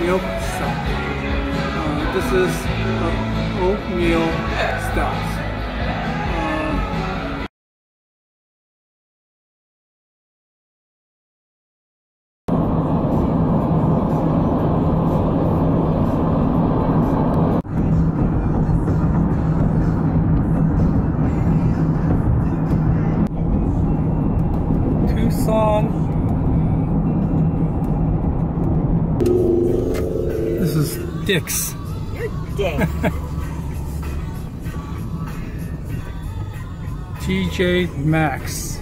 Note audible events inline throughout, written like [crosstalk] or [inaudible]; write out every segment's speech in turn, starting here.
milk stout. Uh, this is uh, oatmeal stout. Uh, Tucson. Dick's. You're dick. [laughs] TJ Maxx.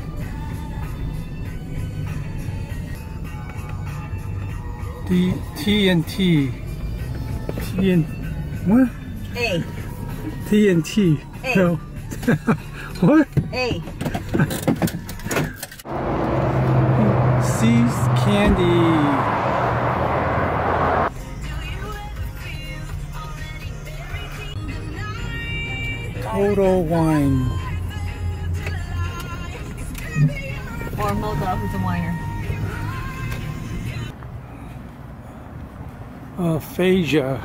D TNT. TN what? hey, TNT. Hey. No. [laughs] what? hey. See's Candy. Total Wine. Or Mocha, who's a whiner. Aphasia.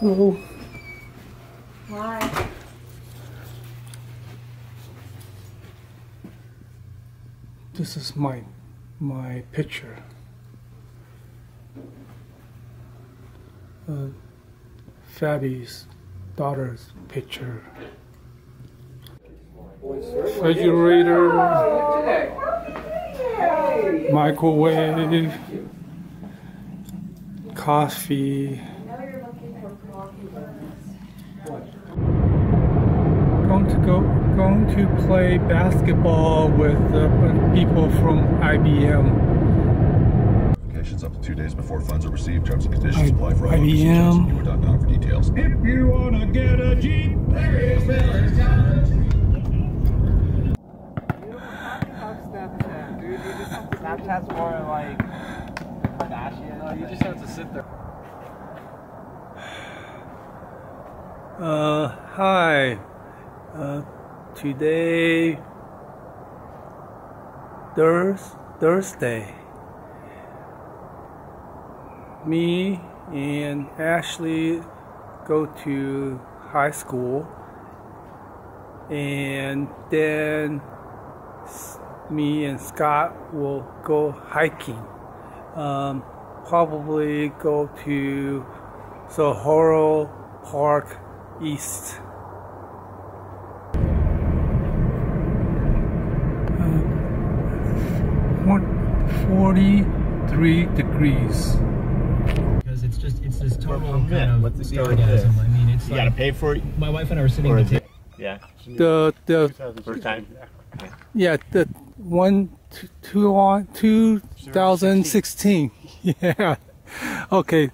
Hello. Why? This is my my picture. Uh, Fabi's daughter's picture. Refrigerator, microwave, coffee. Going to go, going to play basketball with uh, people from IBM. Notifications up to two days before funds are received. Terms and conditions I- apply for all IBM. locations. for details. If you wanna get a Jeep, there is Miller's Snapchat's more like Kardashian. No, you just have to sit there. Uh, hi. Uh, today, Thurs Thursday. Me and Ashley go to high school, and then me and Scott will go hiking. Um, probably go to Saguaro Park East. Uh, 43 degrees. because it's just it's this total kind of what's the deal orgasm. I mean, it's You like gotta pay for it. my wife and I were sitting at the it? Yeah. The the First time. yeah the one two, two on 2016. [laughs] Yeah. Okay.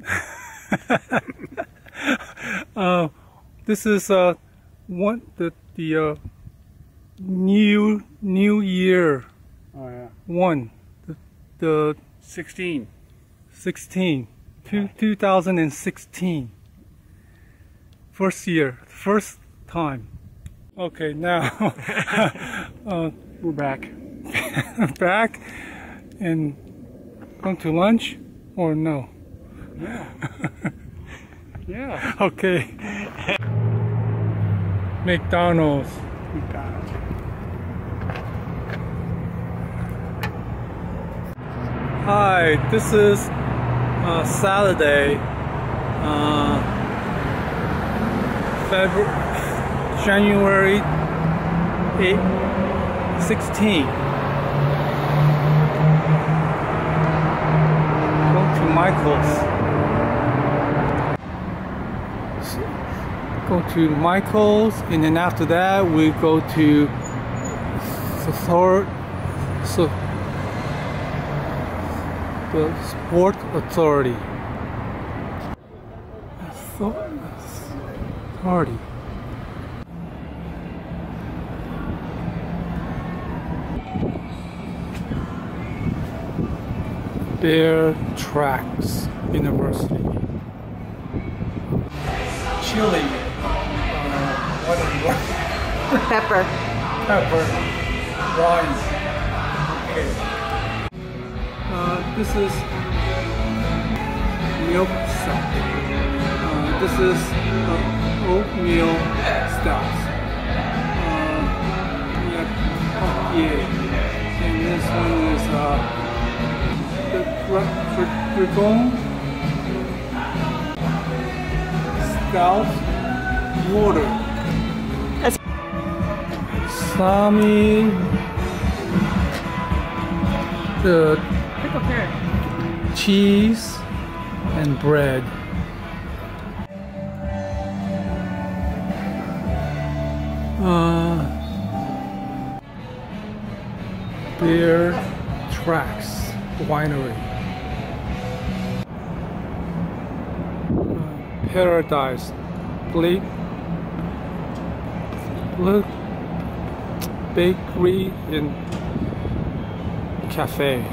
[laughs] uh, this is uh one the the uh, new new year Oh yeah. one the, the 16. 16 two, 2016 first year first time okay now [laughs] uh, We're back. [laughs] back and going to lunch or no Yeah. [laughs] yeah. okay McDonald's McDonald's. Hi, this is uh, Saturday, uh, February, January 8, 16. Go to Michael's. Go to Michael's, and then after that, we go to Thor. So, the Sport Authority. Author- Authority. Bear Tracks University. Chile. What are you? Pepper. Pepper. Wine. Okay. Uh, this is milk stout. Uh, this is uh, oatmeal stout. Uh, we have Pompier. And this one is uh, the Dra- Dra- Dragon Stout Water. Sami the cheese and bread. Uh, Beer Tracks Winery. Uh, Paradise. Bleak Look Bakery and Cafe.